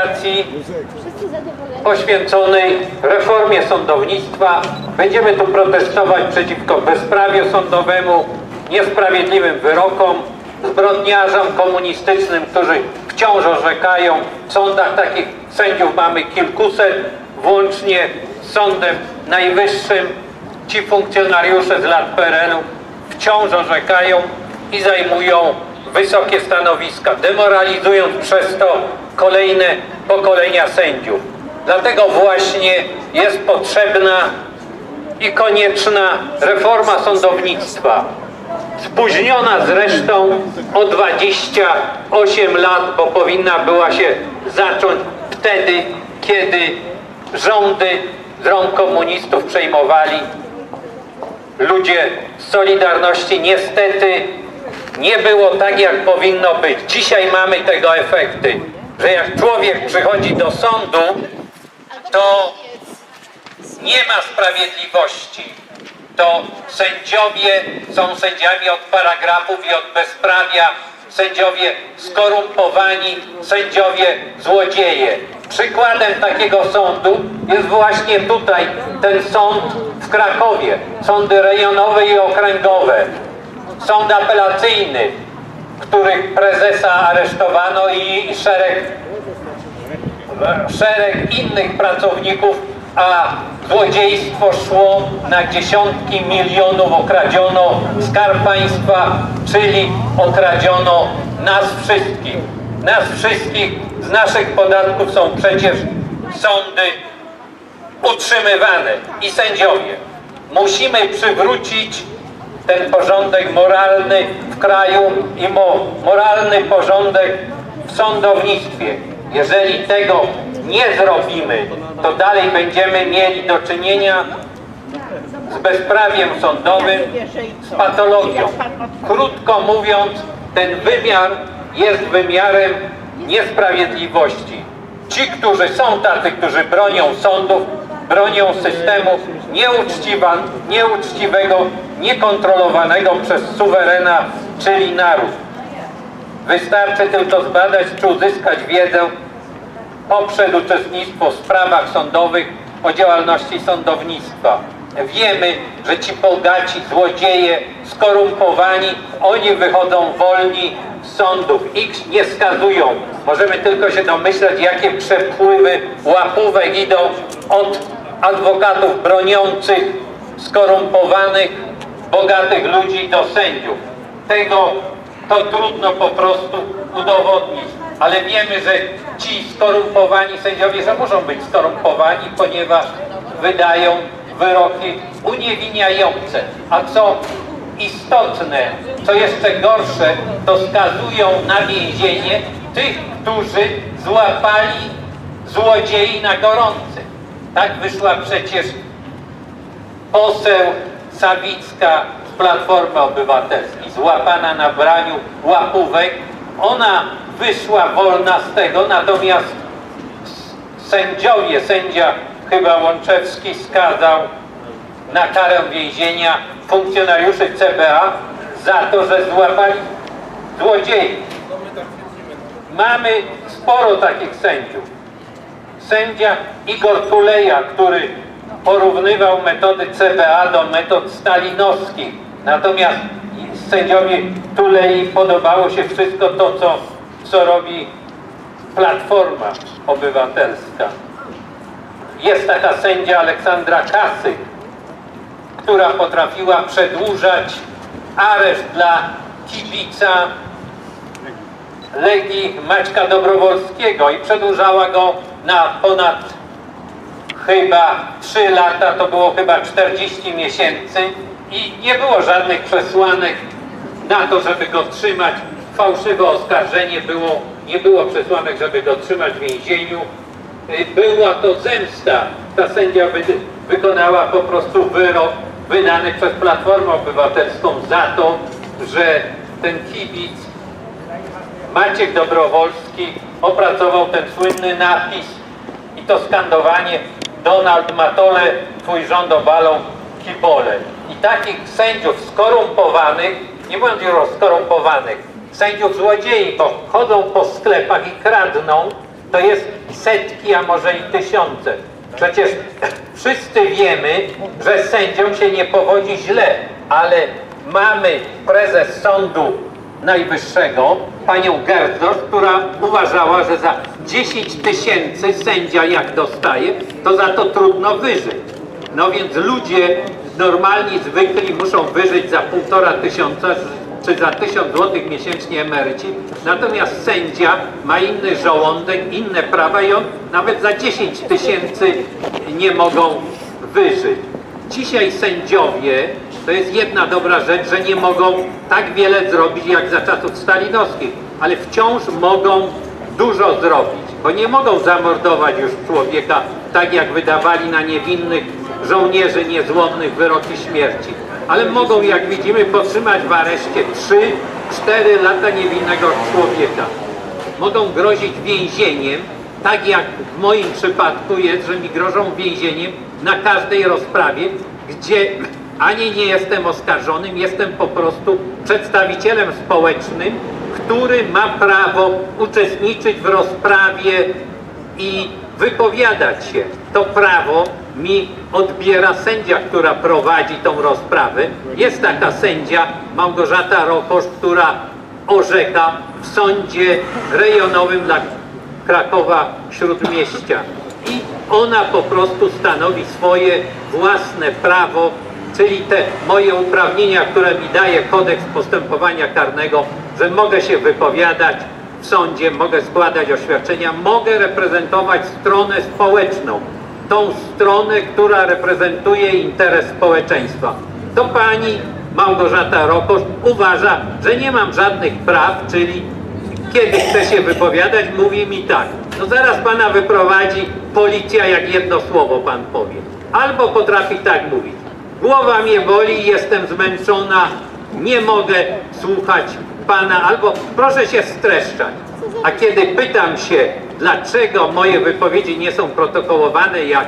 manifestacji poświęconej reformie sądownictwa. Będziemy tu protestować przeciwko bezprawiu sądowemu, niesprawiedliwym wyrokom, zbrodniarzom komunistycznym, którzy wciąż orzekają. W sądach takich sędziów mamy kilkuset, włącznie z Sądem Najwyższym. Ci funkcjonariusze z lat PRL-u wciąż orzekają i zajmują wysokie stanowiska, demoralizując przez to kolejne pokolenia sędziów. Dlatego właśnie jest potrzebna i konieczna reforma sądownictwa. Spóźniona zresztą o 28 lat, bo powinna była się zacząć wtedy, kiedy rządy z rąk komunistów przejmowali ludzie Solidarności. Niestety nie było tak, jak powinno być. Dzisiaj mamy tego efekty, że jak człowiek przychodzi do sądu, to nie ma sprawiedliwości. To sędziowie są sędziami od paragrafów i od bezprawia, sędziowie skorumpowani, sędziowie złodzieje. Przykładem takiego sądu jest właśnie tutaj ten sąd w Krakowie, sądy rejonowe i okręgowe, sąd apelacyjny, których prezesa aresztowano i szereg szereg innych pracowników, a złodziejstwo szło na dziesiątki milionów, okradziono skarb państwa, czyli okradziono nas wszystkich. Nas wszystkich z naszych podatków są przecież sądy utrzymywane i sędziowie. Musimy przywrócić ten porządek moralny w kraju i mo moralny porządek w sądownictwie. Jeżeli tego nie zrobimy, to dalej będziemy mieli do czynienia z bezprawiem sądowym, z patologią. Krótko mówiąc, ten wymiar jest wymiarem niesprawiedliwości. Ci, którzy są tacy, którzy bronią sądów, bronią systemu nieuczciwa, nieuczciwego, niekontrolowanego przez suwerena, czyli naród. Wystarczy tylko zbadać czy uzyskać wiedzę poprzez uczestnictwo w sprawach sądowych o działalności sądownictwa. Wiemy, że ci bogaci, złodzieje, skorumpowani, oni wychodzą wolni z sądów. Ich nie skazują. Możemy tylko się domyślać, jakie przepływy łapówek idą od adwokatów broniących skorumpowanych, bogatych ludzi do sędziów. Tego to trudno po prostu udowodnić, ale wiemy, że ci skorumpowani sędziowie, że muszą być skorumpowani, ponieważ wydają wyroki uniewinniające. A co istotne, co jeszcze gorsze, to skazują na więzienie tych, którzy złapali złodziei na gorący. Tak wyszła przecież poseł Sawicka z Platformy Obywatelskiej, złapana na braniu łapówek. Ona wyszła wolna z tego, natomiast sędziowie, sędzia chyba Łączewski skazał na karę więzienia funkcjonariuszy CBA za to, że złapali złodziei. Mamy sporo takich sędziów. Sędzia Igor Tuleja, który porównywał metody CBA do metod stalinowskich. Natomiast sędziowi Tulei podobało się wszystko to, co, co robi Platforma Obywatelska. Jest taka sędzia Aleksandra Kasyk, która potrafiła przedłużać areszt dla kibica Legii Maćka Dobrowolskiego i przedłużała go na ponad chyba 3 lata, to było chyba 40 miesięcy i nie było żadnych przesłanek na to, żeby go trzymać. Fałszywe oskarżenie było, nie było przesłanek, żeby go trzymać w więzieniu. Była to zemsta. Ta sędzia wy, wykonała po prostu wyrok wydany przez Platformę Obywatelską za to, że ten kibic Maciek Dobrowolski opracował ten słynny napis i to skandowanie Donald Matole, twój rząd obalą kibole. I takich sędziów skorumpowanych, nie mówiąc już o skorumpowanych, sędziów złodziei, bo chodzą po sklepach i kradną, to jest setki, a może i tysiące. Przecież wszyscy wiemy, że sędziom się nie powodzi źle, ale mamy prezes Sądu Najwyższego, panią Gerdos, która uważała, że za 10 tysięcy sędzia jak dostaje, to za to trudno wyżyć. No więc ludzie normalni, zwykli muszą wyżyć za półtora tysiąca czy za tysiąc złotych miesięcznie emeryci, natomiast sędzia ma inny żołądek, inne prawa i on nawet za 10 tysięcy nie mogą wyżyć. Dzisiaj sędziowie, to jest jedna dobra rzecz, że nie mogą tak wiele zrobić jak za czasów stalinowskich, ale wciąż mogą dużo zrobić, bo nie mogą zamordować już człowieka tak jak wydawali na niewinnych żołnierzy niezłomnych wyroki śmierci. Ale mogą, jak widzimy, potrzymać w areszcie 3-4 lata niewinnego człowieka. Mogą grozić więzieniem, tak jak w moim przypadku jest, że mi grożą więzieniem na każdej rozprawie, gdzie ani nie jestem oskarżonym, jestem po prostu przedstawicielem społecznym, który ma prawo uczestniczyć w rozprawie i wypowiadać się. To prawo mi odbiera sędzia, która prowadzi tą rozprawę. Jest taka sędzia, Małgorzata Rokosz, która orzeka w sądzie rejonowym dla Krakowa Śródmieścia. I ona po prostu stanowi swoje własne prawo, czyli te moje uprawnienia, które mi daje kodeks postępowania karnego, że mogę się wypowiadać w sądzie, mogę składać oświadczenia, mogę reprezentować stronę społeczną, tą stronę, która reprezentuje interes społeczeństwa. To pani Małgorzata Rokosz uważa, że nie mam żadnych praw, czyli kiedy chce się wypowiadać, mówi mi tak. No zaraz pana wyprowadzi policja, jak jedno słowo pan powie. Albo potrafi tak mówić. Głowa mnie boli, jestem zmęczona, nie mogę słuchać pana, albo proszę się streszczać. A kiedy pytam się, dlaczego moje wypowiedzi nie są protokołowane jak,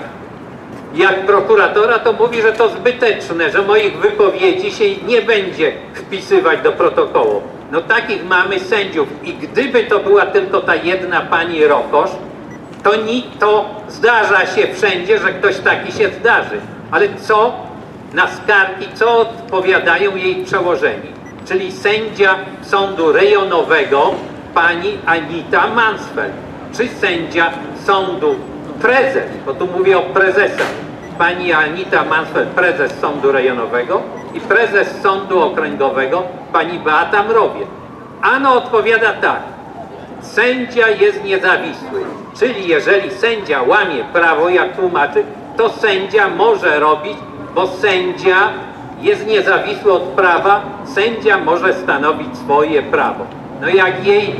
jak prokuratora, to mówi, że to zbyteczne, że moich wypowiedzi się nie będzie wpisywać do protokołu. No takich mamy sędziów i gdyby to była tylko ta jedna pani Rokosz, to, ni, to zdarza się wszędzie, że ktoś taki się zdarzy. Ale co na skargi, co odpowiadają jej przełożeni? Czyli sędzia sądu rejonowego pani Anita Mansfeld, czy sędzia sądu prezes, bo tu mówię o prezesach, pani Anita Mansfeld, prezes sądu rejonowego i prezes sądu okręgowego, pani Beata Mrowie. Ano odpowiada tak, sędzia jest niezawisły, czyli jeżeli sędzia łamie prawo, jak tłumaczy, to sędzia może robić, bo sędzia jest niezawisły od prawa, sędzia może stanowić swoje prawo. No jak jej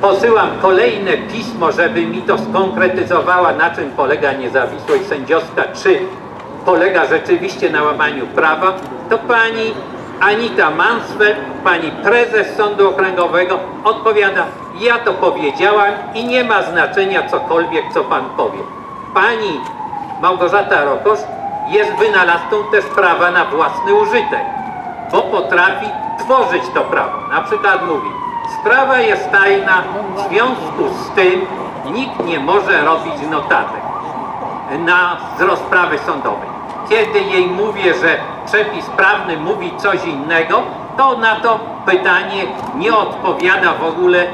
posyłam kolejne pismo, żeby mi to skonkretyzowała, na czym polega niezawisłość sędziowska, czy polega rzeczywiście na łamaniu prawa, to pani Anita Mansfeld, pani prezes Sądu Okręgowego odpowiada, ja to powiedziałam i nie ma znaczenia cokolwiek, co pan powie. Pani Małgorzata Rokosz jest wynalazcą też prawa na własny użytek, bo potrafi tworzyć to prawo. Na przykład mówi, sprawa jest tajna, w związku z tym nikt nie może robić notatek na, z rozprawy sądowej. Kiedy jej mówię, że przepis prawny mówi coś innego, to na to pytanie nie odpowiada w ogóle,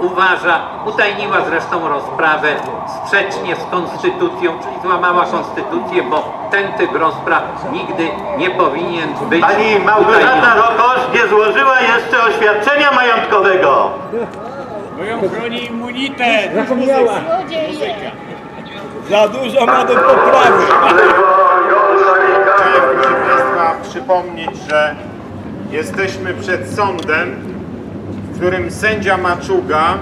uważa, utajniła zresztą rozprawę sprzecznie z konstytucją, czyli złamała konstytucję, bo ten typ rozpraw nigdy nie powinien być Pani Małgorzata utajniony. Rokosz nie złożyła jeszcze oświadczenia majątkowego. Bo ją chroni immunitet. Zapomniała. Za dużo ma do poprawy. Chciałem proszę Państwa przypomnieć, że jesteśmy przed sądem, którym sędzia Maczuga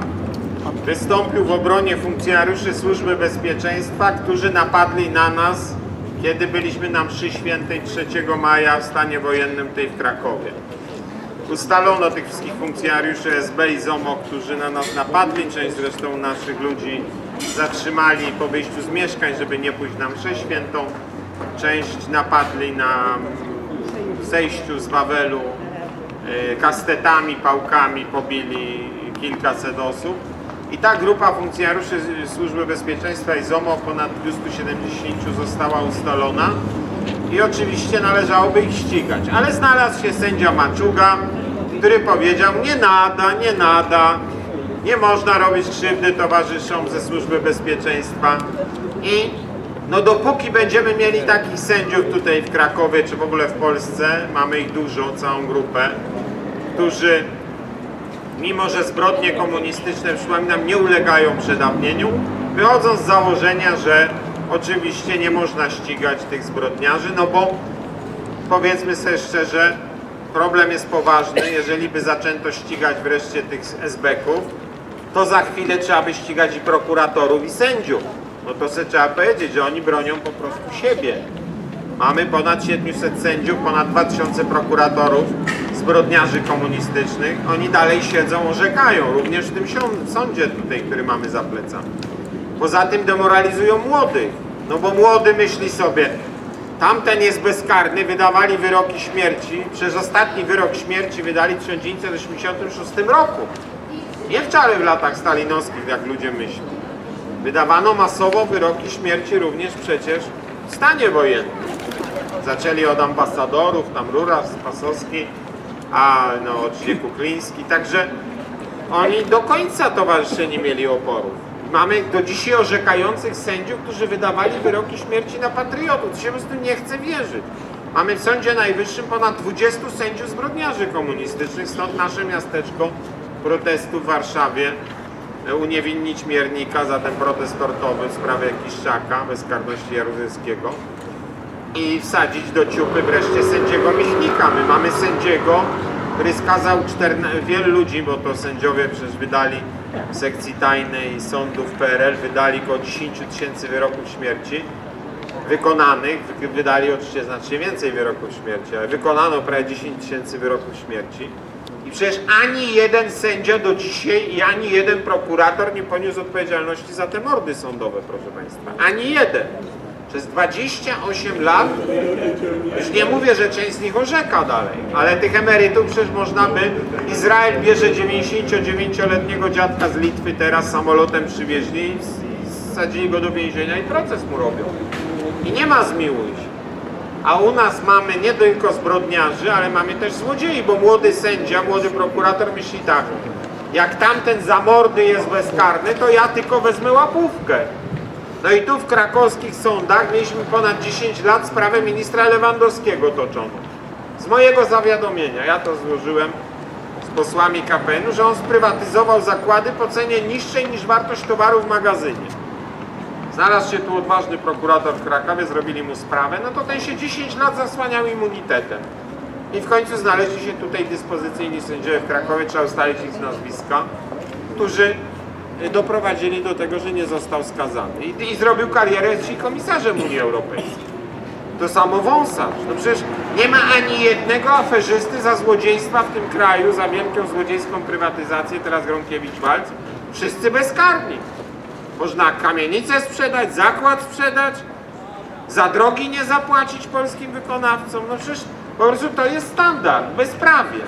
wystąpił w obronie funkcjonariuszy Służby Bezpieczeństwa, którzy napadli na nas, kiedy byliśmy na mszy świętej 3 maja w stanie wojennym tej w Krakowie. Ustalono tych wszystkich funkcjonariuszy SB i ZOMO, którzy na nas napadli, część zresztą naszych ludzi zatrzymali po wyjściu z mieszkań, żeby nie pójść na mszę świętą. Część napadli na zejściu z Wawelu kastetami, pałkami, pobili kilkaset osób. I ta grupa funkcjonariuszy Służby Bezpieczeństwa i ZOMO ponad 270 została ustalona i oczywiście należałoby ich ścigać. Ale znalazł się sędzia Maczuga, który powiedział nie nada, nie nada, nie można robić krzywdy towarzyszom ze Służby Bezpieczeństwa i no dopóki będziemy mieli takich sędziów tutaj w Krakowie, czy w ogóle w Polsce, mamy ich dużo, całą grupę, którzy mimo że zbrodnie komunistyczne, przypominam, nie ulegają przedawnieniu, wychodzą z założenia, że oczywiście nie można ścigać tych zbrodniarzy, no bo powiedzmy sobie szczerze, problem jest poważny, jeżeli by zaczęto ścigać wreszcie tych SB-ków, to za chwilę trzeba by ścigać i prokuratorów i sędziów. No to sobie trzeba powiedzieć, że oni bronią po prostu siebie. Mamy ponad 700 sędziów, ponad 2000 prokuratorów, zbrodniarzy komunistycznych. Oni dalej siedzą, orzekają, również w tym sądzie tutaj, który mamy za plecami. Poza tym demoralizują młodych. No bo młody myśli sobie, tamten jest bezkarny, wydawali wyroki śmierci. Przez ostatni wyrok śmierci wydali w 1986 roku. Nie wczoraj w latach stalinowskich, jak ludzie myślą. Wydawano masowo wyroki śmierci również przecież w stanie wojennym. Zaczęli od ambasadorów, tam Ruras, Pasowski, a no oczywiście Kukliński, także oni do końca towarzysze nie mieli oporów. Mamy do dzisiaj orzekających sędziów, którzy wydawali wyroki śmierci na patriotów. To się po prostu nie chce wierzyć. Mamy w Sądzie Najwyższym ponad 20 sędziów zbrodniarzy komunistycznych, stąd nasze miasteczko protestu w Warszawie uniewinnić Miernika za ten protest tortowy w sprawie Kiszczaka, bezkarności Jaruzelskiego i wsadzić do ciupy wreszcie sędziego Michnika. My mamy sędziego, który skazał 14, wielu ludzi, bo to sędziowie przecież wydali w sekcji tajnej sądów PRL, wydali około 10 tysięcy wyroków śmierci wykonanych, wy- wydali oczywiście znacznie więcej wyroków śmierci, ale wykonano prawie 10 tysięcy wyroków śmierci. I przecież ani jeden sędzia do dzisiaj i ani jeden prokurator nie poniósł odpowiedzialności za te mordy sądowe, proszę Państwa. Ani jeden. Przez 28 lat, już nie mówię, że część z nich orzeka dalej, ale tych emerytów przecież można by... Izrael bierze 99-letniego dziadka z Litwy, teraz samolotem przywieźli i s- i wsadzili go do więzienia i proces mu robią. I nie ma zmiłuj się. A u nas mamy nie tylko zbrodniarzy, ale mamy też złodziei, bo młody sędzia, młody prokurator myśli tak, jak tamten za mordy jest bezkarny, to ja tylko wezmę łapówkę. No i tu w krakowskich sądach mieliśmy ponad 10 lat sprawę ministra Lewandowskiego toczoną. Z mojego zawiadomienia, ja to złożyłem z posłami KPN-u, że on sprywatyzował zakłady po cenie niższej niż wartość towaru w magazynie. Znalazł się tu odważny prokurator w Krakowie, zrobili mu sprawę, no to ten się 10 lat zasłaniał immunitetem. I w końcu znaleźli się tutaj dyspozycyjni sędziowie w Krakowie, trzeba ustalić ich z nazwiska, którzy doprowadzili do tego, że nie został skazany. I, i zrobił karierę dzisiaj komisarzem Unii Europejskiej. To samo wąsacz. No przecież nie ma ani jednego aferzysty za złodziejstwa w tym kraju, za wielką złodziejską prywatyzację, teraz Gronkiewicz-Walc. Wszyscy bezkarni. Można kamienicę sprzedać, zakład sprzedać, za drogi nie zapłacić polskim wykonawcom. No przecież po prostu to jest standard, bezprawie.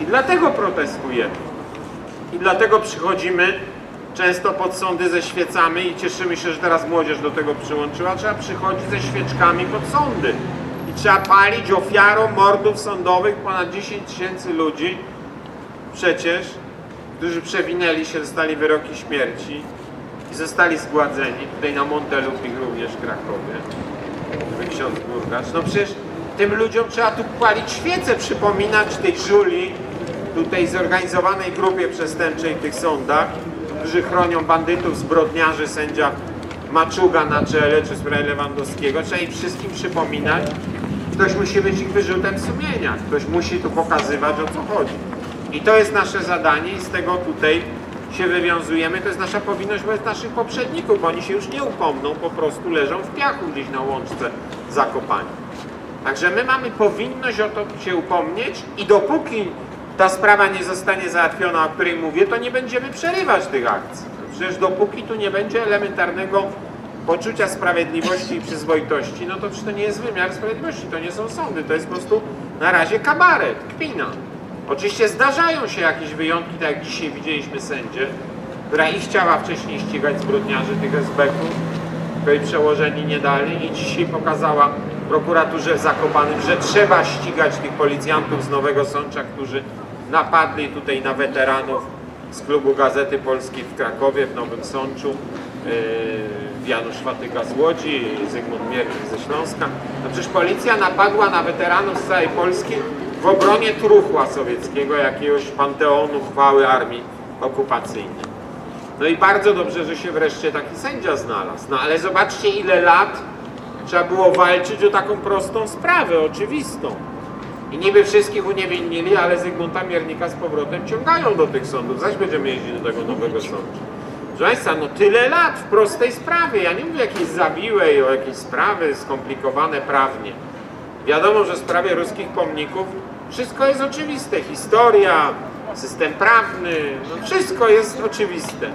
I dlatego protestujemy. I dlatego przychodzimy często pod sądy ze świecami i cieszymy się, że teraz młodzież do tego przyłączyła. Trzeba przychodzić ze świeczkami pod sądy. I trzeba palić ofiarą mordów sądowych ponad 10 tysięcy ludzi przecież, którzy przewinęli się, dostali wyroki śmierci i zostali zgładzeni. Tutaj na Montelupich również w Krakowie. Ksiądz Burgacz. No przecież tym ludziom trzeba tu palić świece, przypominać tej żuli, tutaj zorganizowanej grupie przestępczej w tych sądach, którzy chronią bandytów, zbrodniarzy, sędzia Maczuga na czele, czy sprawie Lewandowskiego. Trzeba im wszystkim przypominać. Ktoś musi być ich wyrzutem sumienia. Ktoś musi tu pokazywać, o co chodzi. I to jest nasze zadanie i z tego tutaj się wywiązujemy. To jest nasza powinność wobec naszych poprzedników, bo oni się już nie upomną, po prostu leżą w piachu gdzieś na łączce zakopani. Także my mamy powinność o to się upomnieć i dopóki ta sprawa nie zostanie załatwiona, o której mówię, to nie będziemy przerywać tych akcji. Przecież dopóki tu nie będzie elementarnego poczucia sprawiedliwości i przyzwoitości, no to to nie jest wymiar sprawiedliwości, to nie są sądy, to jest po prostu na razie kabaret, kpina. Oczywiście zdarzają się jakieś wyjątki, tak jak dzisiaj widzieliśmy sędzie, która i chciała wcześniej ścigać zbrodniarzy tych SB-ków, której przełożeni nie dali i dzisiaj pokazała prokuraturze w Zakopanym, że trzeba ścigać tych policjantów z Nowego Sącza, którzy napadli tutaj na weteranów z klubu Gazety Polskiej w Krakowie, w Nowym Sączu, yy, Janusz Fatyka z Łodzi, Zygmunt Miernik ze Śląska. No przecież policja napadła na weteranów z całej Polski w obronie truchła sowieckiego, jakiegoś panteonu chwały armii okupacyjnej. No i bardzo dobrze, że się wreszcie taki sędzia znalazł. No ale zobaczcie ile lat trzeba było walczyć o taką prostą sprawę, oczywistą. I niby wszystkich uniewinnili, ale Zygmunta Miernika z powrotem ciągają do tych sądów. Zaś będziemy jeździć do tego nowego sądu. Proszę Państwa, no tyle lat w prostej sprawie. Ja nie mówię jakiejś zawiłej, o jakieś sprawy skomplikowane prawnie. Wiadomo, że w sprawie ruskich pomników wszystko jest oczywiste. Historia, system prawny, no wszystko jest oczywiste.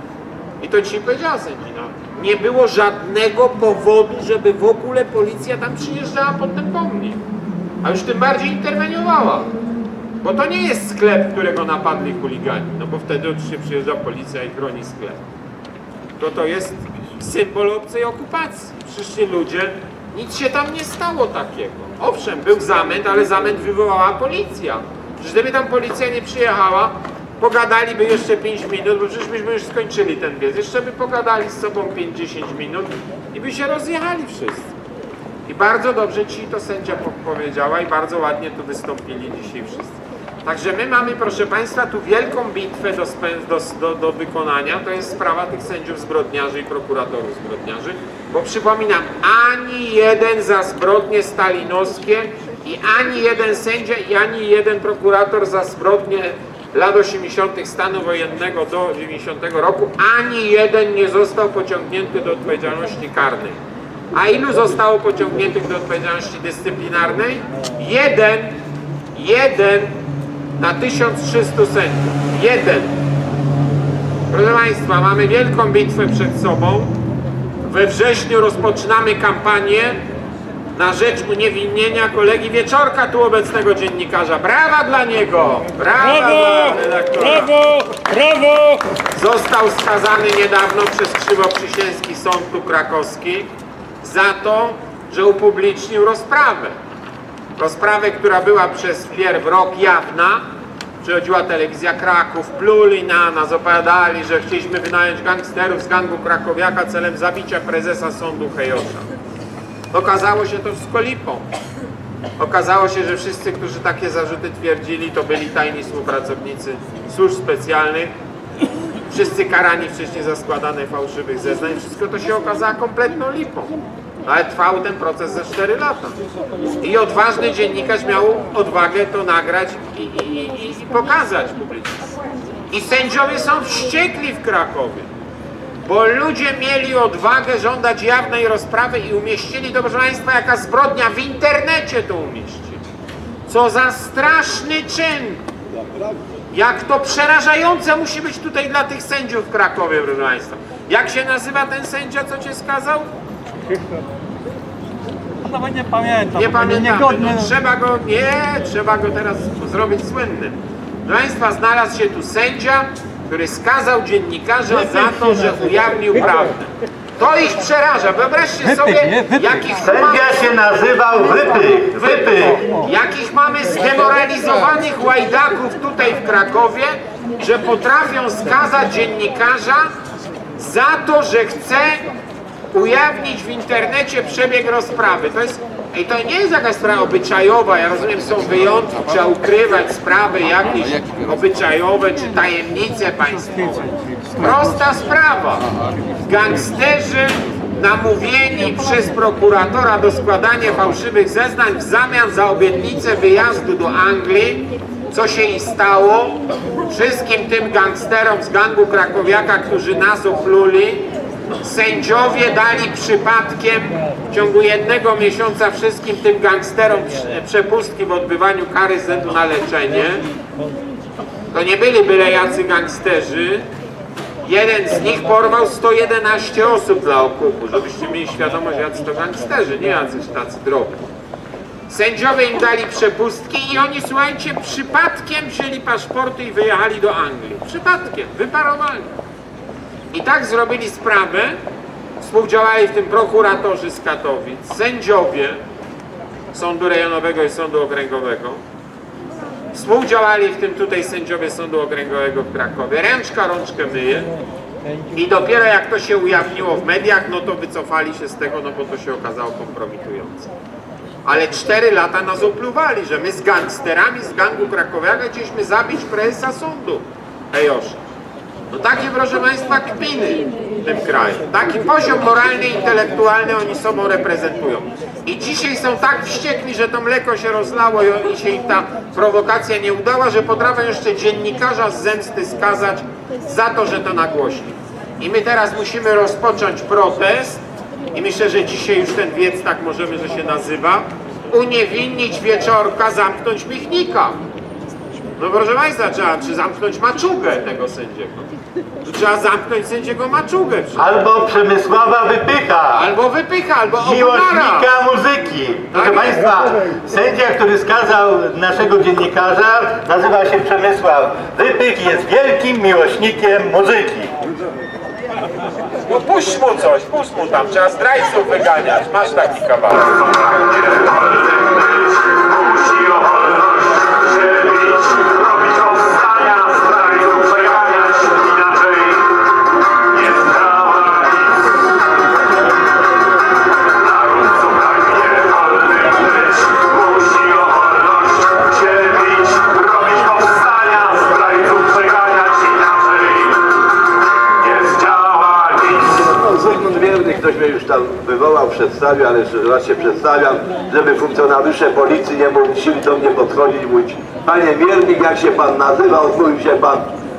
I to dzisiaj powiedziała sędzina. Nie było żadnego powodu, żeby w ogóle policja tam przyjeżdżała pod ten pomnik. A już tym bardziej interweniowała. Bo to nie jest sklep, którego napadli chuligani. No bo wtedy oczywiście przyjeżdża policja i chroni sklep. To to jest symbol obcej okupacji. Przyszli ludzie, nic się tam nie stało takiego. Owszem, był zamęt, ale zamęt wywołała policja. Przecież gdyby tam policja nie przyjechała, pogadaliby jeszcze 5 minut, bo przecież byśmy już skończyli ten biec. Jeszcze by pogadali z sobą 5-10 minut i by się rozjechali wszyscy. I bardzo dobrze ci to sędzia po- powiedziała i bardzo ładnie tu wystąpili dzisiaj wszyscy. Także my mamy, proszę Państwa, tu wielką bitwę do, do, do wykonania. To jest sprawa tych sędziów zbrodniarzy i prokuratorów zbrodniarzy. Bo przypominam, ani jeden za zbrodnie stalinowskie i ani jeden sędzia i ani jeden prokurator za zbrodnie lat 80. stanu wojennego do 90 roku, ani jeden nie został pociągnięty do odpowiedzialności karnej. A ilu zostało pociągniętych do odpowiedzialności dyscyplinarnej? Jeden, jeden na 1300 sędziów. Jeden. Proszę Państwa, mamy wielką bitwę przed sobą. We wrześniu rozpoczynamy kampanię na rzecz uniewinnienia kolegi Wieczorka, tu obecnego dziennikarza. Brawa dla niego! Brawa Brawo! dla redaktora! Brawo! Brawo! Został skazany niedawno przez Krzywoprzysięski Sąd tu Krakowski za to, że upublicznił rozprawę. Rozprawę, która była przez wpierw rok jawna. Przychodziła telewizja Kraków, pluli na nas, opowiadali, że chcieliśmy wynająć gangsterów z gangu krakowiaka celem zabicia prezesa sądu Hejosza. Okazało się to wszystko lipą. Okazało się, że wszyscy, którzy takie zarzuty twierdzili, to byli tajni współpracownicy służb specjalnych, wszyscy karani wcześniej za składane fałszywych zeznań. Wszystko to się okazało kompletną lipą. Ale trwał ten proces za 4 lata. I odważny dziennikarz miał odwagę to nagrać i, i, i, i pokazać publicznie. I sędziowie są wściekli w Krakowie. Bo ludzie mieli odwagę żądać jawnej rozprawy i umieścili, proszę Państwa, jaka zbrodnia w internecie to umieścili. Co za straszny czyn. Jak to przerażające musi być tutaj dla tych sędziów w Krakowie, proszę Państwa. Jak się nazywa ten sędzia, co Cię skazał? Nawet nie pamiętam. Nie. Niegodny. No, trzeba go, nie, trzeba go teraz zrobić słynnym. Proszę Państwa, znalazł się tu sędzia, który skazał dziennikarza za to, że ujawnił prawdę. To ich przeraża. Wyobraźcie Wypych, sobie, nie? Wypych. jakich Sędzia się nazywał Wypych. Wypych. jakich mamy zdemoralizowanych łajdaków tutaj w Krakowie, że potrafią skazać dziennikarza za to, że chce ujawnić w internecie przebieg rozprawy. To jest, i to nie jest jakaś sprawa obyczajowa, ja rozumiem, są wyjątki, trzeba ukrywać sprawy jakieś obyczajowe czy tajemnice państwowe. Prosta sprawa. Gangsterzy namówieni przez prokuratora do składania fałszywych zeznań w zamian za obietnicę wyjazdu do Anglii, co się i stało, wszystkim tym gangsterom z gangu krakowiaka, którzy nas opluli, sędziowie dali przypadkiem w ciągu jednego miesiąca wszystkim tym gangsterom prze- przepustki w odbywaniu kary ze względu na leczenie. To nie byli byle jacy gangsterzy. Jeden z nich porwał 111 osób dla okupu, żebyście mieli świadomość, jacy to gangsterzy, nie jacyś tacy drobni. Sędziowie im dali przepustki i oni, słuchajcie, przypadkiem wzięli paszporty i wyjechali do Anglii. Przypadkiem, wyparowali. I tak zrobili sprawę, współdziałali w tym prokuratorzy z Katowic, sędziowie Sądu Rejonowego i Sądu Okręgowego, współdziałali w tym tutaj sędziowie Sądu Okręgowego w Krakowie, ręczka rączkę myje i dopiero jak to się ujawniło w mediach, no to wycofali się z tego, no bo to się okazało kompromitujące. Ale cztery lata nas opluwali, że my z gangsterami z gangu krakowiaka chcieliśmy zabić prezesa sądu Ejoszy. No takie, proszę Państwa, kpiny w tym kraju. Taki poziom moralny intelektualny oni sobą reprezentują. I dzisiaj są tak wściekli, że to mleko się rozlało i i się im ta prowokacja nie udała, że potrafią jeszcze dziennikarza z zemsty skazać za to, że to nagłośnił. I my teraz musimy rozpocząć protest i myślę, że dzisiaj już ten wiec, tak możemy, że się nazywa, uniewinnić wieczorka, zamknąć Michnika. No proszę Państwa, trzeba czy zamknąć maczugę tego sędziego. Tu Trzeba zamknąć sędziego maczugę. przecież. Albo Przemysława Wypycha. Albo wypycha, albo. Miłośnika muzyki. Proszę Tak. Państwa, sędzia, który skazał naszego dziennikarza, nazywa się Przemysław Wypych, jest wielkim miłośnikiem muzyki. No puść mu coś, puść mu tam, trzeba zdrajców wyganiać. Masz taki kawałek. Musi wolność się ktoś mnie już tam wywołał, przedstawił, ale raz się przedstawiam, żeby funkcjonariusze policji nie musieli do mnie podchodzić i mówić Panie Miernik, jak się Pan nazywa? Odmówił się Pan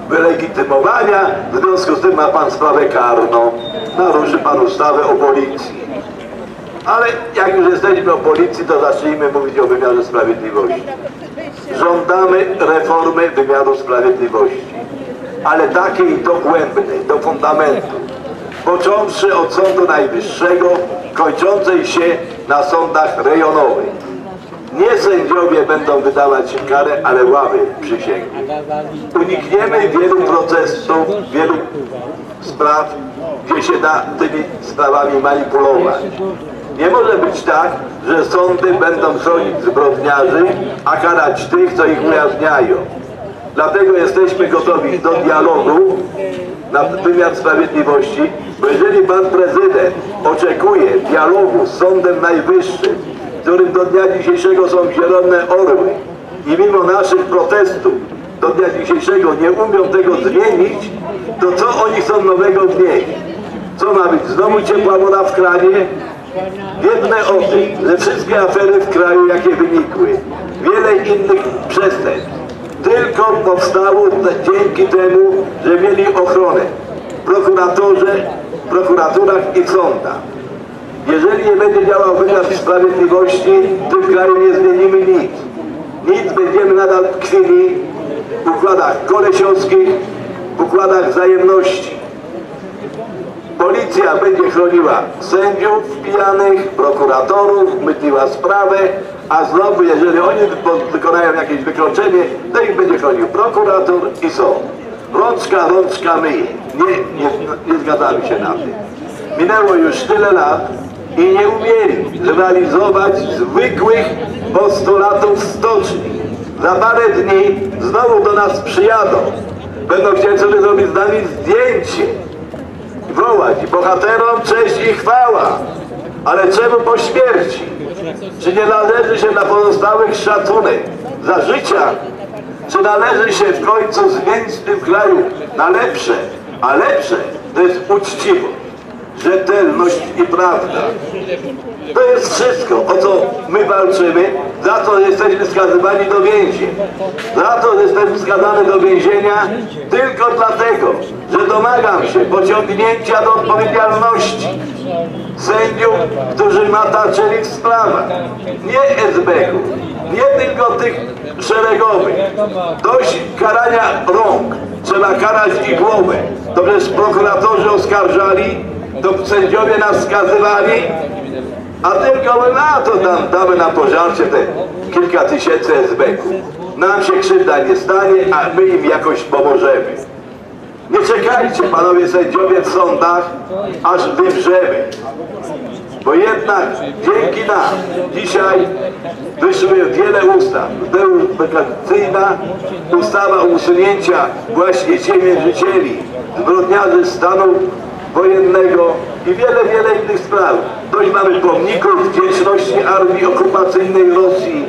wylegitymowania, w związku z tym ma Pan sprawę karną. Naruszy Pan ustawę o policji. Ale jak już jesteśmy o policji, to zacznijmy mówić o wymiarze sprawiedliwości. Żądamy reformy wymiaru sprawiedliwości, ale takiej dogłębnej, do fundamentu, począwszy od Sądu Najwyższego, kończącej się na sądach rejonowych. Nie sędziowie będą wydawać karę, ale ławy przysięgli. Unikniemy wielu procesów, wielu spraw, gdzie się da tymi sprawami manipulować. Nie może być tak, że sądy będą chronić zbrodniarzy, a karać tych, co ich ujawniają. Dlatego jesteśmy gotowi do dialogu na wymiar sprawiedliwości, bo jeżeli pan prezydent oczekuje dialogu z Sądem Najwyższym, którym do dnia dzisiejszego są zielone orły i mimo naszych protestów do dnia dzisiejszego nie umią tego zmienić, to co oni chcą nowego wnieść? Co ma być? Znowu ciepła woda w kranie? Wiedzmy o tym, że wszystkie afery w kraju, jakie wynikły, wiele innych przestępstw, tylko powstało dzięki temu, że mieli ochronę prokuratorze, prokuraturach i sądach. Jeżeli nie będzie działał wymiar sprawiedliwości, w kraju nie zmienimy nic. Nic będziemy nadal tkwili w układach kolesiowskich, w układach wzajemności. Policja będzie chroniła sędziów pijanych, prokuratorów, mytliła sprawę, a znowu, jeżeli oni wy- wykonają jakieś wykroczenie, to ich będzie chronił prokurator i sąd. Rączka, rączka myje. Nie, nie, nie zgadzamy się na tym. Minęło już tyle lat i nie umieli zrealizować zwykłych postulatów stoczni. Za parę dni znowu do nas przyjadą. Będą chcieli sobie zrobić z nami zdjęcie wołać bohaterom cześć i chwała, ale czemu po śmierci? Czy nie należy się dla pozostałych szacunek za życia? Czy należy się w końcu zmienić w tym kraju na lepsze? A lepsze to jest uczciwość, rzetelność i prawda. To jest wszystko, o co my walczymy, za co jesteśmy skazywani do więzień. Za to jesteśmy skazani do więzienia tylko dlatego, że domagam się pociągnięcia do odpowiedzialności sędziów, którzy mataczyli w sprawach. Nie SB-ków, nie tylko tych szeregowych. Dość karania rąk, trzeba karać i głowę. To przecież prokuratorzy oskarżali, to sędziowie nas skazywali, a tylko na to dam, damy na pożarcie te kilka tysięcy SB-ków. Nam się krzywda nie stanie, a my im jakoś pomożemy. Nie czekajcie, panowie sędziowie w sądach, aż wywrzemy. Bo jednak dzięki nam dzisiaj wyszły wiele ustaw. Deumentacyjna, ustawa usunięcia właśnie ciemiężycieli, zbrodniarzy stanu wojennego i wiele, wiele innych spraw. Dość mamy pomników wdzięczności armii okupacyjnej Rosji.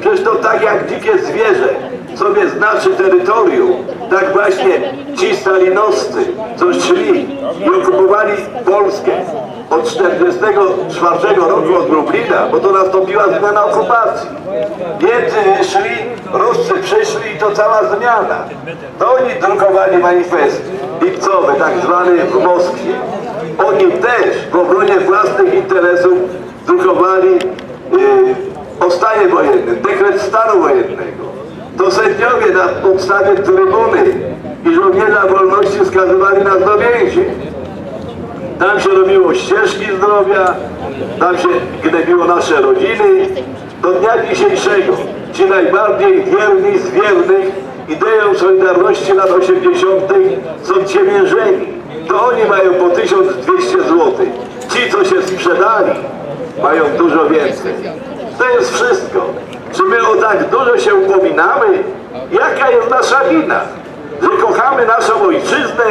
Przecież to tak jak dzikie zwierzę sobie znaczy terytorium, tak właśnie ci stalinowscy, co szli i okupowali Polskę od 44 roku od Lublina, bo to nastąpiła zmiana okupacji. Niemcy szli, Ruscy przyszli i to cała zmiana. To oni drukowali manifest lipcowy, tak zwany w Moskwie. Oni też w obronie własnych interesów drukowali yy, o stanie wojennym, dekret stanu wojennego. To sędziowie na podstawie trybuny i żołnierza wolności skazywali nas do więzień. Tam się robiło ścieżki zdrowia, tam się gnębiło nasze rodziny. Do dnia dzisiejszego ci najbardziej wierni z wiernych ideą Solidarności lat 80. są ciemiężeni. To oni mają po 1200 zł. Ci, co się sprzedali, mają dużo więcej. To jest wszystko. Czy my o tak dużo się upominamy? Jaka jest nasza wina? Że kochamy naszą ojczyznę,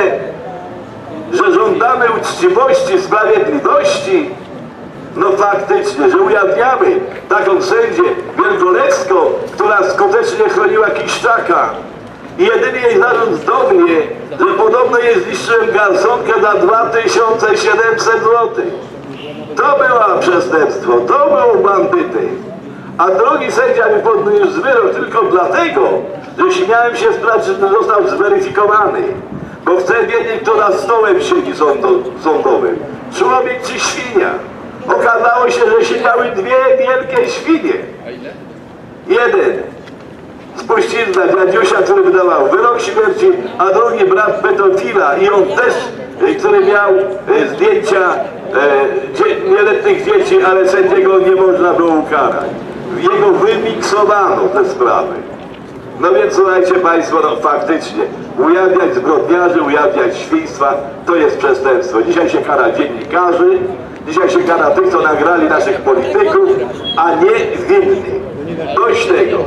że żądamy uczciwości, sprawiedliwości, no faktycznie, że ujawniamy taką sędzię wielkolecką, która skutecznie chroniła Kiszczaka. I jedyny jej zarzut do mnie, że podobno jej zniszczyłem garsonkę za 2700 zł. To była przestępstwo, to był bandyty. A drugi sędzia mi podniósł wyrok tylko dlatego, że śmiałem się pracy, że został zweryfikowany. Bo chcę wiedzieć, kto nad stołem siedzi sądo, sądowym. Człowiek czy świnia? Okazało się, że siedziały dwie wielkie świnie. Jeden spuścizna dziadziusia, który wydawał wyrok śmierci, a drugi brat pedofila i on też, y, który miał y, zdjęcia e, nieletnich dzieci, ale sędziego nie można było ukarać. Jego wymiksowano te sprawy. No więc słuchajcie Państwo, no faktycznie, ujawniać zbrodniarzy, ujawniać świństwa, to jest przestępstwo. Dzisiaj się kara dziennikarzy, dzisiaj się kara tych, co nagrali naszych polityków, a nie winnych. Dość tego.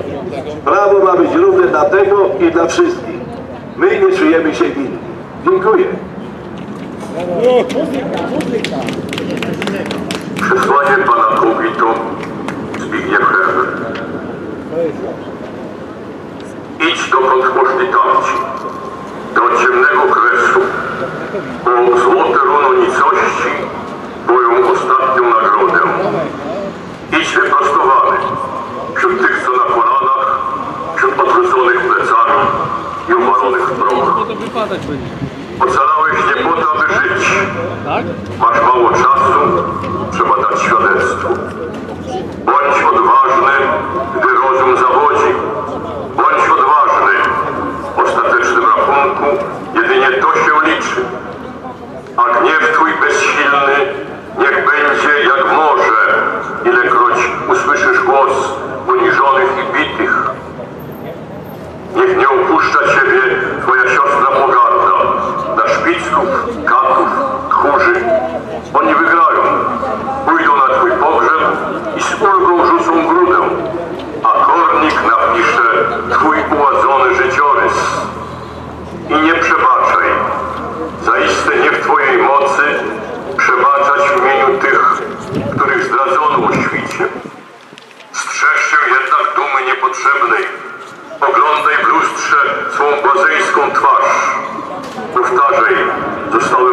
Prawo ma być równe dla tego i dla wszystkich. My nie czujemy się winni. Dziękuję. Przesłanie pana Zbigniew Herbert. Idź dokąd poszli tamci, do ciemnego kresu, bo złote runo nicości twoją ostatnią nagrodę. Idź wyprostowany, wśród tych, co na kolanach, wśród odwróconych plecami i uwalonych w proch. Ocalałeś nie po to, aby żyć. Masz mało czasu, trzeba dać świadectwo. Bądź odważny, gdy rozum zawodzi. Bądź odważny. W ostatecznym rachunku jedynie to się liczy. A gniew twój bezsilny niech będzie jak morze, ilekroć usłyszysz głos poniżonych i bitych. Niech nie opuszcza Ciebie Twoja siostra pogarda, na szpicków, katów, tchórzy. Oni wygrają, pójdą na Twój pogrzeb i z ulgą rzucą grudę, a kornik napisze Twój uładzony życiorys. I nie przebaczaj, zaiste nie w Twojej mocy przebaczać w imieniu tych, których zdradzono o świcie. Strzeż się jednak dumy niepotrzebnej. Oglądaj w lustrze swą błazeńską twarz. Powtarzaj, zostałem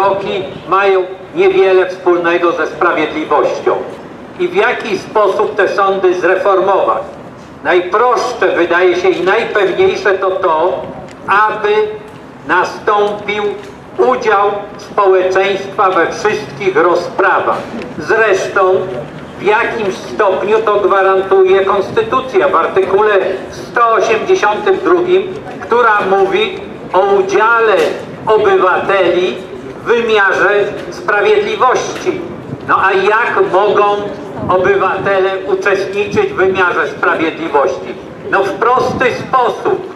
wyroki mają niewiele wspólnego ze sprawiedliwością. I w jaki sposób te sądy zreformować? Najprostsze wydaje się i najpewniejsze to to, aby nastąpił udział społeczeństwa we wszystkich rozprawach. Zresztą w jakimś stopniu to gwarantuje Konstytucja w artykule 182, która mówi o udziale obywateli wymiarze sprawiedliwości. No a jak mogą obywatele uczestniczyć w wymiarze sprawiedliwości? No w prosty sposób.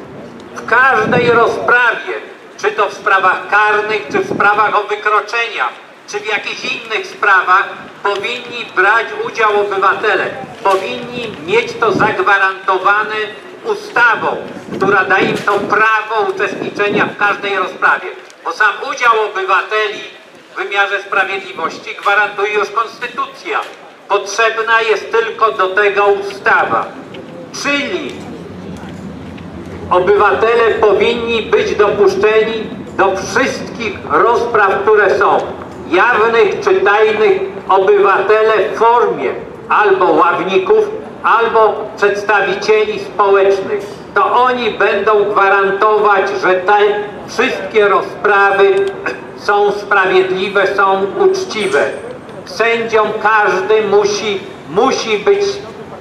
W każdej rozprawie, czy to w sprawach karnych, czy w sprawach o wykroczenia, czy w jakichś innych sprawach, powinni brać udział obywatele. Powinni mieć to zagwarantowane ustawą, która daje im to prawo uczestniczenia w każdej rozprawie. Bo sam udział obywateli w wymiarze sprawiedliwości gwarantuje już Konstytucja. Potrzebna jest tylko do tego ustawa. Czyli obywatele powinni być dopuszczeni do wszystkich rozpraw, które są jawnych czy tajnych. Obywatele w formie albo ławników, albo przedstawicieli społecznych. To oni będą gwarantować, że te wszystkie rozprawy są sprawiedliwe, są uczciwe. Sędziom każdy musi, musi być,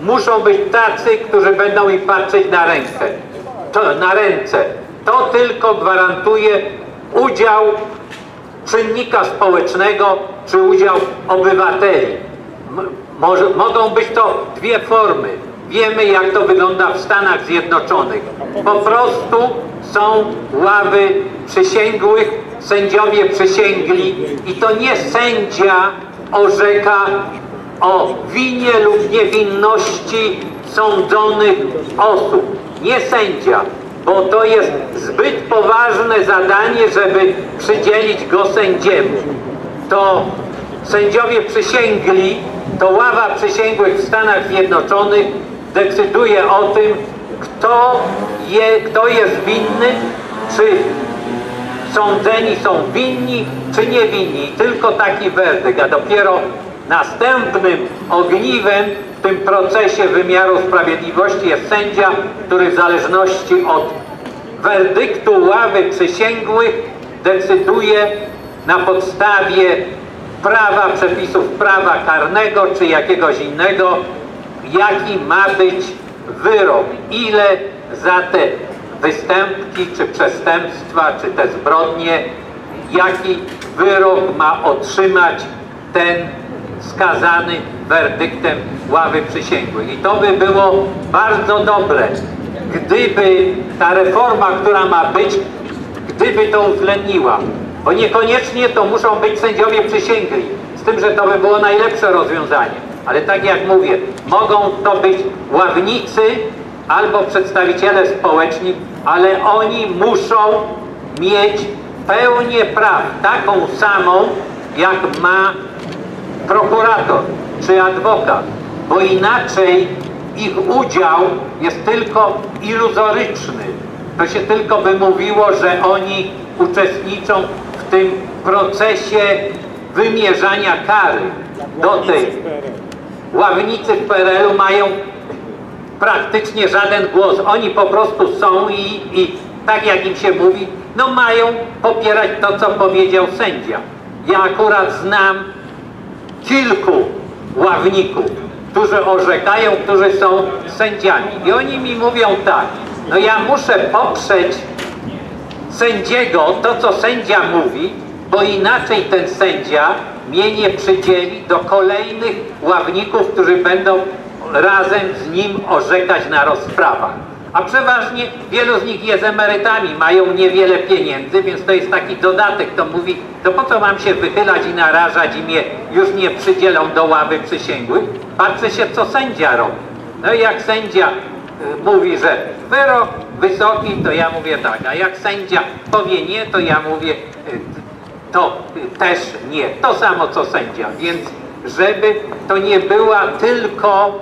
muszą być tacy, którzy będą im patrzeć na rękę to, na ręce. To tylko gwarantuje udział czynnika społecznego czy udział obywateli. Może, mogą być to dwie formy. Wiemy jak to wygląda w Stanach Zjednoczonych. Po prostu są ławy przysięgłych, sędziowie przysięgli i to nie sędzia orzeka o winie lub niewinności sądzonych osób. Nie sędzia, bo to jest zbyt poważne zadanie, żeby przydzielić go sędziemu. To sędziowie przysięgli, to ława przysięgłych w Stanach Zjednoczonych decyduje o tym, kto, je, kto jest winny, czy sądzeni są winni czy niewinni. Tylko taki werdykt, a dopiero następnym ogniwem w tym procesie wymiaru sprawiedliwości jest sędzia, który w zależności od werdyktu ławy przysięgłych decyduje na podstawie prawa, przepisów prawa karnego czy jakiegoś innego, jaki ma być wyrok, ile za te występki, czy przestępstwa, czy te zbrodnie, jaki wyrok ma otrzymać ten skazany werdyktem ławy przysięgłych. I to by było bardzo dobre, gdyby ta reforma, która ma być, gdyby to uwzględniła. Bo niekoniecznie to muszą być sędziowie przysięgli. Z tym, że to by było najlepsze rozwiązanie. Ale tak jak mówię, mogą to być ławnicy albo przedstawiciele społeczni, ale oni muszą mieć pełnię praw, taką samą, jak ma prokurator czy adwokat, bo inaczej ich udział jest tylko iluzoryczny. To się tylko by mówiło, że oni uczestniczą w tym procesie wymierzania kary. Do tej ławnicy w PRL-u mają praktycznie żaden głos. Oni po prostu są i, i tak jak im się mówi, no mają popierać to, co powiedział sędzia. Ja akurat znam kilku ławników, którzy orzekają, którzy są sędziami. I oni mi mówią tak, no ja muszę poprzeć sędziego to, co sędzia mówi, bo inaczej ten sędzia mnie nie przydzieli do kolejnych ławników, którzy będą razem z nim orzekać na rozprawach. A przeważnie wielu z nich jest emerytami, mają niewiele pieniędzy, więc to jest taki dodatek. To mówi, to po co mam się wychylać i narażać i mnie już nie przydzielą do ławy przysięgłych? Patrzę się, co sędzia robi. No i jak sędzia y, mówi, że wyrok wysoki, to ja mówię tak, a jak sędzia powie nie, to ja mówię y, to też nie. To samo co sędzia, więc żeby to nie była tylko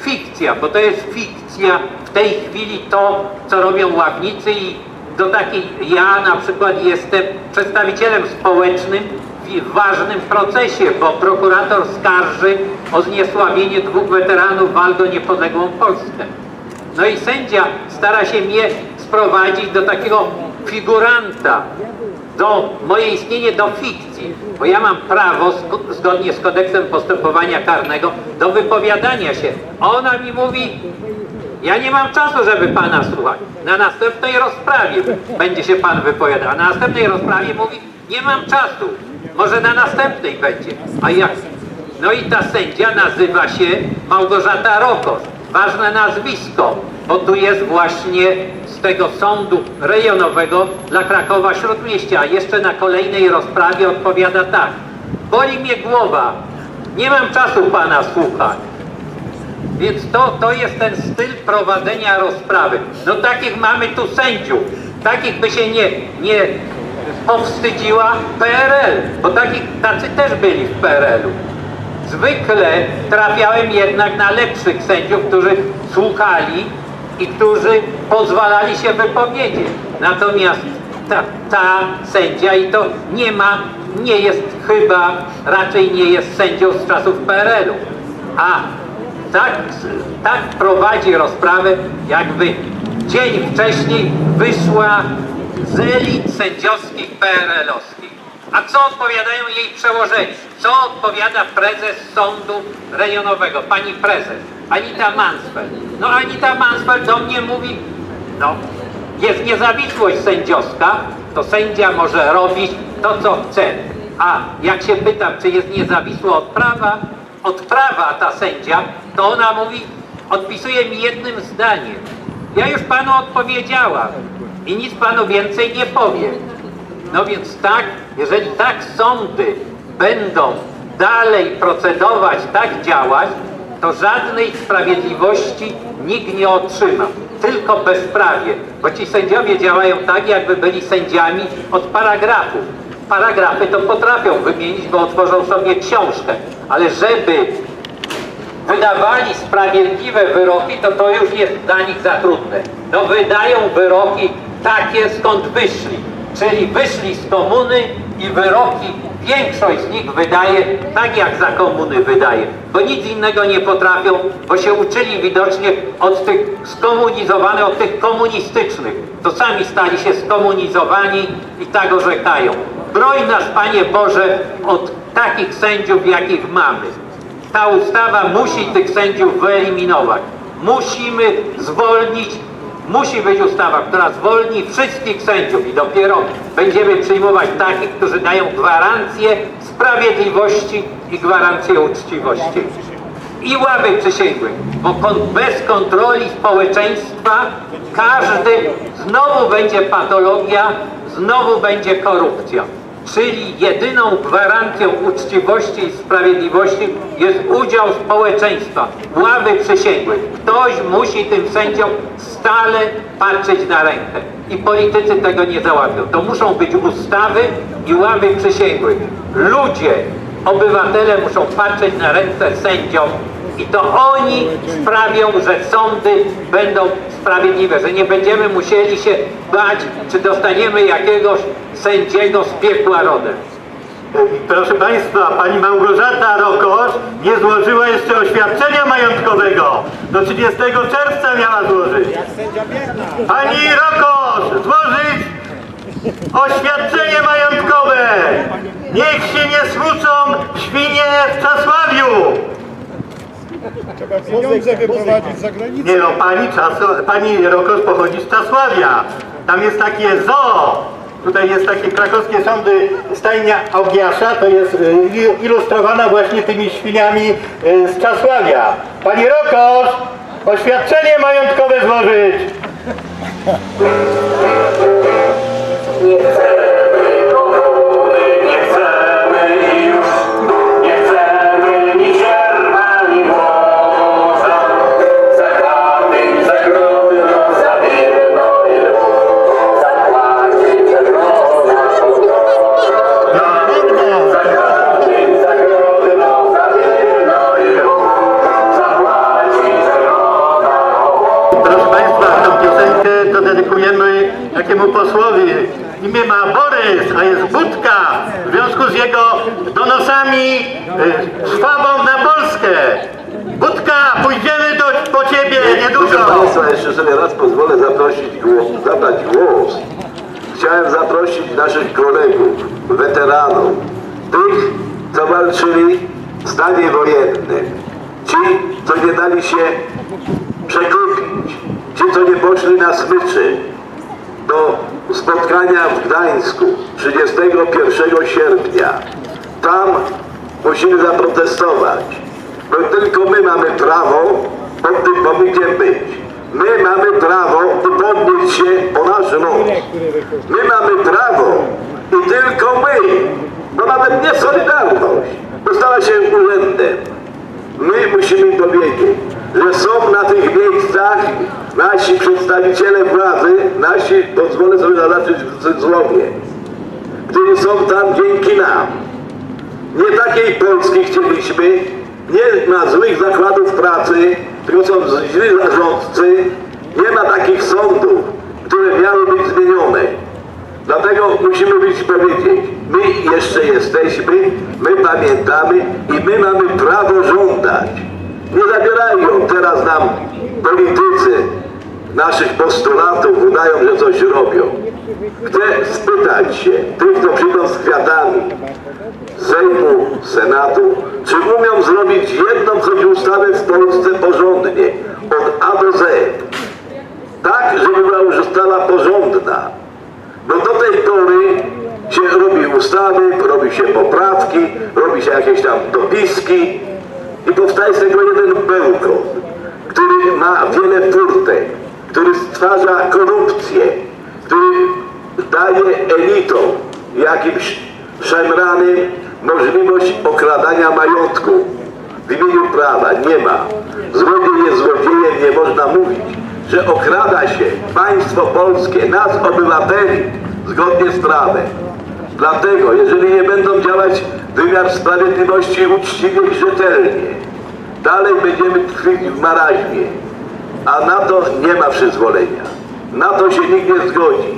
fikcja, bo to jest fikcja w tej chwili to, co robią ławnicy i do takiej, ja na przykład jestem przedstawicielem społecznym w ważnym procesie, bo prokurator skarży o zniesławienie dwóch weteranów walk o niepodległą Polskę. No i sędzia stara się mnie sprowadzić do takiego figuranta, do moje istnienie do fikcji, bo ja mam prawo zg- zgodnie z kodeksem postępowania karnego do wypowiadania się. Ona mi mówi, ja nie mam czasu, żeby pana słuchać. Na następnej rozprawie będzie się pan wypowiadał. Na następnej rozprawie mówi, nie mam czasu. Może na następnej będzie. A jak? No i ta sędzia nazywa się Małgorzata Rokosz. Ważne nazwisko, bo tu jest właśnie z tego sądu rejonowego dla Krakowa Śródmieścia. Jeszcze na kolejnej rozprawie odpowiada tak. Boli mnie głowa. Nie mam czasu pana słuchać. Więc to, to jest ten styl prowadzenia rozprawy. No takich mamy tu sędziów. Takich by się nie, nie powstydziła PRL, bo takich, tacy też byli w PRL-u. Zwykle trafiałem jednak na lepszych sędziów, którzy słuchali i którzy pozwalali się wypowiedzieć. Natomiast ta, ta sędzia i to nie ma, nie jest chyba, raczej nie jest sędzią z czasów PRL-u. A tak, tak prowadzi rozprawę, jakby dzień wcześniej wyszła z elit sędziowskich PRL-owskich. A co odpowiadają jej przełożeni? Co odpowiada prezes sądu rejonowego, pani prezes, Anita Mansfeld? No Anita Mansfeld do mnie mówi, no jest niezawisłość sędziowska, to sędzia może robić to, co chce. A jak się pytam, czy jest niezawisła od prawa, od prawa ta sędzia, to ona mówi, odpisuje mi jednym zdaniem. Ja już panu odpowiedziałam i nic panu więcej nie powiem. No więc tak, jeżeli tak sądy będą dalej procedować, tak działać, to żadnej sprawiedliwości nikt nie otrzyma. Tylko bezprawie, bo ci sędziowie działają tak, jakby byli sędziami od paragrafów. Paragrafy to potrafią wymienić, bo otworzą sobie książkę, ale żeby wydawali sprawiedliwe wyroki, to to już jest dla nich za trudne. No wydają wyroki takie, skąd wyszli. Czyli wyszli z komuny i wyroki, większość z nich wydaje tak, jak za komuny wydaje. Bo nic innego nie potrafią, bo się uczyli widocznie od tych skomunizowanych, od tych komunistycznych. To sami stali się skomunizowani i tak orzekają. Broń nas, Panie Boże, od takich sędziów, jakich mamy. Ta ustawa musi tych sędziów wyeliminować. Musimy zwolnić, musi być ustawa, która zwolni wszystkich sędziów i dopiero będziemy przyjmować takich, którzy dają gwarancję sprawiedliwości i gwarancję uczciwości. I ławy przysięgłych, bo bez kontroli społeczeństwa każdy znowu będzie patologia, znowu będzie korupcja. Czyli jedyną gwarancją uczciwości i sprawiedliwości jest udział społeczeństwa, ławy przysięgłych. Ktoś musi tym sędziom stale patrzeć na rękę i politycy tego nie załatwią. To muszą być ustawy i ławy przysięgłych. Ludzie, obywatele muszą patrzeć na ręce sędziom i to oni sprawią, że sądy będą sprawiedliwe, że nie będziemy musieli się bać, czy dostaniemy jakiegoś sędziego z piekła rodem. Proszę Państwa, Pani Małgorzata Rokosz nie złożyła jeszcze oświadczenia majątkowego. Do 30 czerwca miała złożyć. Pani Rokosz, złożyć oświadczenie majątkowe. Niech się nie smucą świnie w Czasławiu. Trzeba pieniądze wyprowadzić za granicę. Nie no, pani, Czaso, pani Rokosz pochodzi z Czasławia. Tam jest takie zoo. Tutaj jest takie krakowskie sądy, stajnia Augiasza, to jest y, ilustrowana właśnie tymi świniami y, z Czasławia. Pani Rokosz, oświadczenie majątkowe złożyć. Nie chcemy A jest Budka. W związku z jego donosami y, swabą na Polskę. Budka, pójdziemy do, po ciebie niedługo. Proszę Państwa, jeszcze sobie raz pozwolę zaprosić głos, zabrać głos. Chciałem zaprosić naszych kolegów, weteranów, tych, co walczyli w stanie wojennym. Ci, co nie dali się przekupić. Ci, co nie poszli na smyczy do spotkania w Gdańsku 31 sierpnia. Tam musimy zaprotestować, bo tylko my mamy prawo pod tym pomnikiem być. My mamy prawo podnieść się o nasz nos. My mamy prawo i tylko my, no nawet nie Solidarność, bo stała się urzędem. My musimy powiedzieć, że są na tych miejscach nasi przedstawiciele władzy, nasi, pozwolę sobie zaznaczyć w cudzysłowie, którzy są tam dzięki nam. Nie takiej Polski chcieliśmy, nie ma złych zakładów pracy, tylko są źli zarządcy, nie ma takich sądów, które miały być zmienione. Dlatego musimy być powiedzieć, my jeszcze jesteśmy, my pamiętamy i my mamy prawo żądać. Nie zabierają teraz nam politycy naszych postulatów, udają, że coś robią. Chcę spytać się tych, co przyjdą z kwiatami, Sejmu, Senatu, czy umią zrobić jedną choć ustawę w Polsce porządnie, od A do Z. Tak, żeby była już ustawa porządna. Bo do tej pory się robi ustawy, robi się poprawki, robi się jakieś tam dopiski i powstaje z tego jeden bełkot, który ma wiele furtek, który stwarza korupcję, który daje elitom jakimś szemranym możliwość okradania majątku w imieniu prawa. Nie ma. Złodziej jest złodziejem, nie można mówić, że okrada się państwo polskie, nas obywateli, zgodnie z prawem. Dlatego, jeżeli nie będą działać wymiar sprawiedliwości uczciwie i rzetelnie, dalej będziemy tkwić w maraźmie, a na to nie ma przyzwolenia. Na to się nikt nie zgodzi,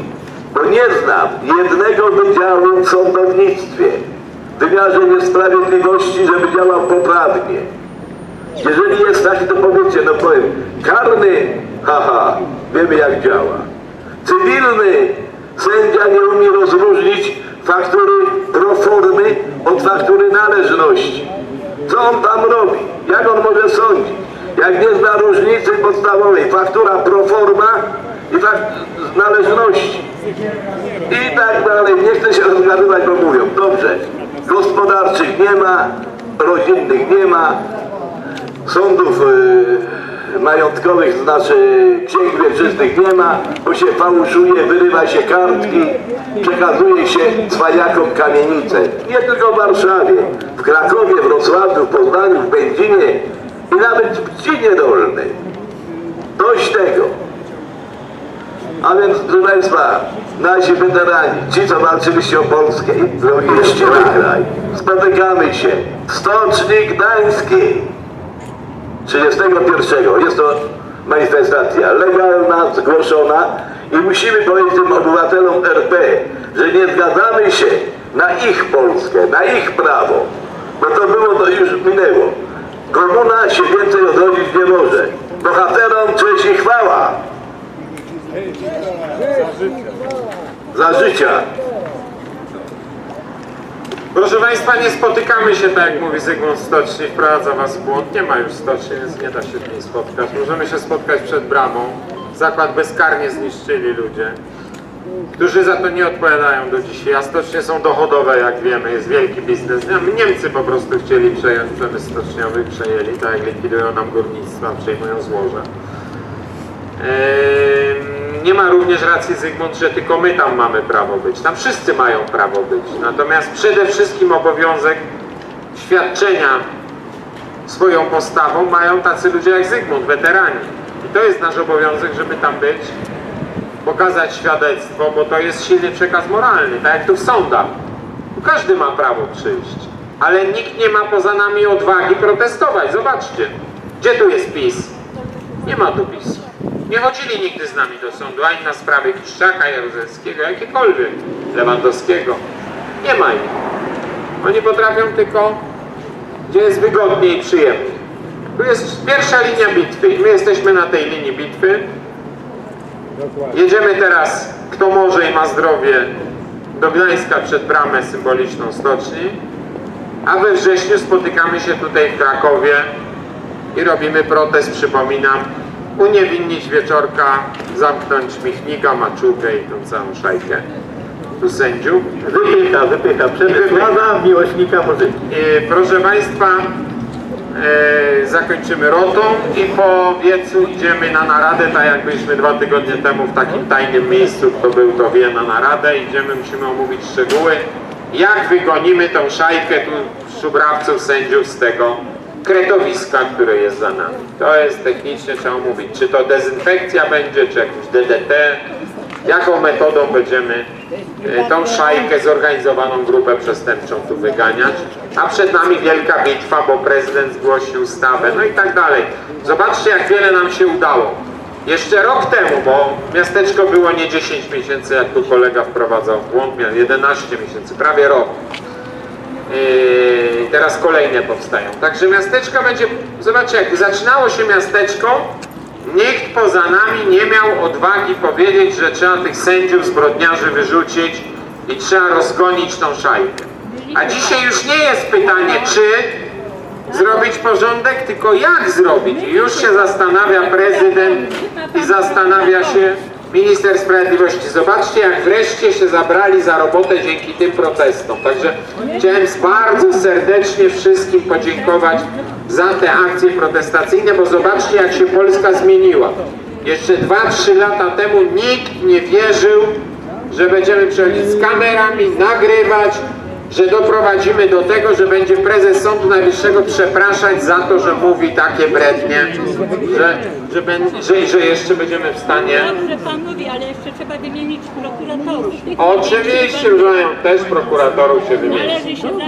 bo nie znam jednego wydziału w sądownictwie, w wymiarze niesprawiedliwości, żeby działał poprawnie. Jeżeli jest taki, to powiedzcie, no powiem, karny, haha, wiemy jak działa. Cywilny, sędzia nie umie rozróżnić faktury proformy od faktury należności. Co on tam robi? Jak on może sądzić? Jak nie zna różnicy podstawowej, faktura proforma i fakt należności. I tak dalej. Nie chcę się rozgadywać, bo mówią, dobrze, gospodarczych nie ma, rodzinnych nie ma, sądów y, majątkowych, znaczy księg wieczystych nie ma, bo się fałszuje, wyrywa się kartki, przekazuje się cwajakom kamienice. Nie tylko w Warszawie, w Krakowie, Wrocławiu, w Poznaniu, w Będzinie i nawet w Dolnej. Dość tego. A więc, proszę Państwa, nasi weterani, ci co walczyliście o Polskę, zrobiliście kraj. Spotykamy się. Stocznik Gdański. 31. Jest to manifestacja legalna, zgłoszona i musimy powiedzieć tym obywatelom RP, że nie zgadzamy się na ich Polskę, na ich prawo, bo to było, to już minęło. Komuna się więcej odrodzić nie może. Bohaterom cześć i chwała. Za życia. Proszę Państwa, nie spotykamy się, tak jak mówi Zygmunt Stoczni, wprowadza Was w błąd. Nie ma już stoczni, więc nie da się z niej spotkać. Możemy się spotkać przed bramą. Zakład bezkarnie zniszczyli ludzie, którzy za to nie odpowiadają do dzisiaj. A stocznie są dochodowe, jak wiemy, jest wielki biznes. Niemcy po prostu chcieli przejąć przemysł stoczniowy, przejęli, tak jak likwidują nam górnictwa, przejmują złoża. Nie ma również racji Zygmunt, że tylko my tam mamy prawo być. Tam wszyscy mają prawo być. Natomiast przede wszystkim obowiązek świadczenia swoją postawą mają tacy ludzie jak Zygmunt, weterani. I to jest nasz obowiązek, żeby tam być, pokazać świadectwo, bo to jest silny przekaz moralny, tak jak tu w sądach. Każdy ma prawo przyjść, ale nikt nie ma poza nami odwagi protestować. Zobaczcie, gdzie tu jest PiS? Nie ma tu PiS. Nie chodzili nigdy z nami do sądu, ani na sprawy Kiszczaka, Jaruzelskiego, jakiekolwiek, Lewandowskiego. Nie ma ich. Oni potrafią tylko, gdzie jest wygodniej i przyjemniej. Tu jest pierwsza linia bitwy i my jesteśmy na tej linii bitwy. Jedziemy teraz, kto może i ma zdrowie, do Gdańska przed bramę symboliczną stoczni, a we wrześniu spotykamy się tutaj w Krakowie i robimy protest, przypominam, uniewinnić wieczorka, zamknąć Michnika, Maczugę i tą całą szajkę tu sędziów. Wypycha, wypycha. Przemysława, miłośnika muzyki. E, Proszę Państwa, zakończymy rotą i po wiecu idziemy na naradę, tak jak byliśmy dwa tygodnie temu w takim tajnym miejscu, kto był to wie na naradę, idziemy, musimy omówić szczegóły, jak wygonimy tą szajkę tu szubrawców, sędziów z tego kretowiska, które jest za nami. To jest technicznie trzeba omówić, czy to dezynfekcja będzie, czy jakiś DDT, jaką metodą będziemy e, tą szajkę, zorganizowaną grupę przestępczą tu wyganiać, a przed nami wielka bitwa, bo prezydent zgłosi ustawę, no i tak dalej. Zobaczcie, jak wiele nam się udało. Jeszcze rok temu, bo miasteczko było nie 10 miesięcy, jak tu kolega wprowadzał w błąd, miał 11 miesięcy, prawie rok. Yy, teraz kolejne powstają. Także miasteczko będzie, zobaczcie, jak zaczynało się miasteczko, nikt poza nami nie miał odwagi powiedzieć, że trzeba tych sędziów, zbrodniarzy wyrzucić i trzeba rozgonić tą szajkę. A dzisiaj już nie jest pytanie, czy zrobić porządek, tylko jak zrobić. I już się zastanawia prezydent i zastanawia się minister sprawiedliwości. Zobaczcie, jak wreszcie się zabrali za robotę dzięki tym protestom. Także chciałem bardzo serdecznie wszystkim podziękować za te akcje protestacyjne, bo zobaczcie, jak się Polska zmieniła. Jeszcze 2-3 lata temu nikt nie wierzył, że będziemy przychodzić z kamerami, nagrywać, że doprowadzimy do tego, że będzie prezes Sądu Najwyższego przepraszać za to, że mówi takie brednie, że, że, ben- że, że jeszcze będziemy w stanie... Dobrze pan mówi, ale jeszcze trzeba wymienić prokuratorów. Oczywiście, mają też prokuratorów się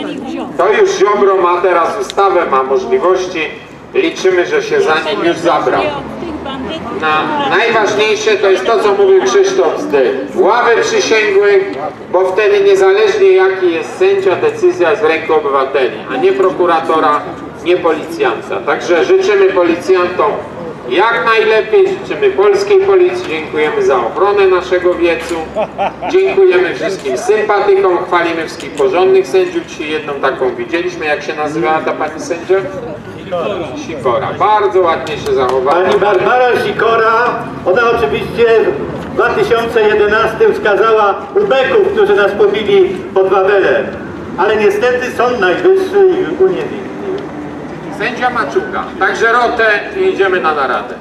nich wziąć. To już Ziobro ma teraz ustawę, ma możliwości. Liczymy, że się za nim już zabrał. Na, najważniejsze to jest to, co mówił Krzysztof Zdy. Ławy przysięgłych, bo wtedy niezależnie jaki jest sędzia, decyzja jest w ręku obywateli, a nie prokuratora, nie policjanta. Także życzymy policjantom jak najlepiej, życzymy polskiej policji, dziękujemy za ochronę naszego wiecu, dziękujemy wszystkim sympatykom, chwalimy wszystkich porządnych sędziów. Dzisiaj jedną taką widzieliśmy, jak się nazywała ta pani sędzia? Sikora. Bardzo ładnie się zachowała. Pani Barbara Sikora, ona oczywiście w 2011 wskazała ubeków, którzy nas pobili pod Wawelem. Ale niestety Sąd Najwyższy ich uniewinnił. Sędzia Maczuga. Także rotę i idziemy na naradę.